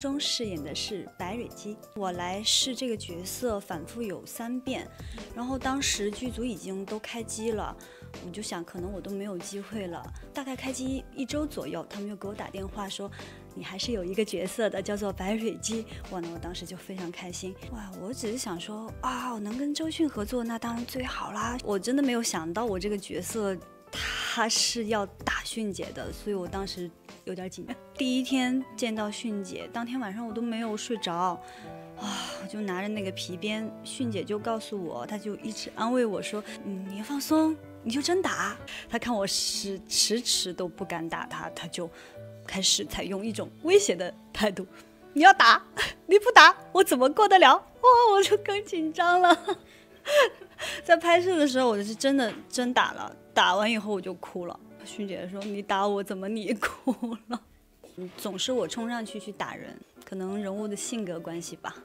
中饰演的是白蕊姬，我来试这个角色反复有三遍，然后当时剧组已经都开机了，我就想可能我都没有机会了。大概开机一周左右，他们又给我打电话说，你还是有一个角色的，叫做白蕊姬。哇，那我当时就非常开心。哇，我只是想说啊，我能跟周迅合作，那当然最好啦。我真的没有想到我这个角色。他是要打迅姐的，所以我当时有点紧张。第一天见到迅姐，当天晚上我都没有睡着，啊，我就拿着那个皮鞭，迅姐就告诉我，她就一直安慰我说，你放松，你就真打。她看我迟迟迟都不敢打她，她就开始采用一种威胁的态度，你要打，你不打我怎么过得了？哇，我就更紧张了。在拍摄的时候，我是真的真打了。打完以后我就哭了。迅姐说：“你打我，怎么你哭了？”总是我冲上去去打人，可能人物的性格关系吧。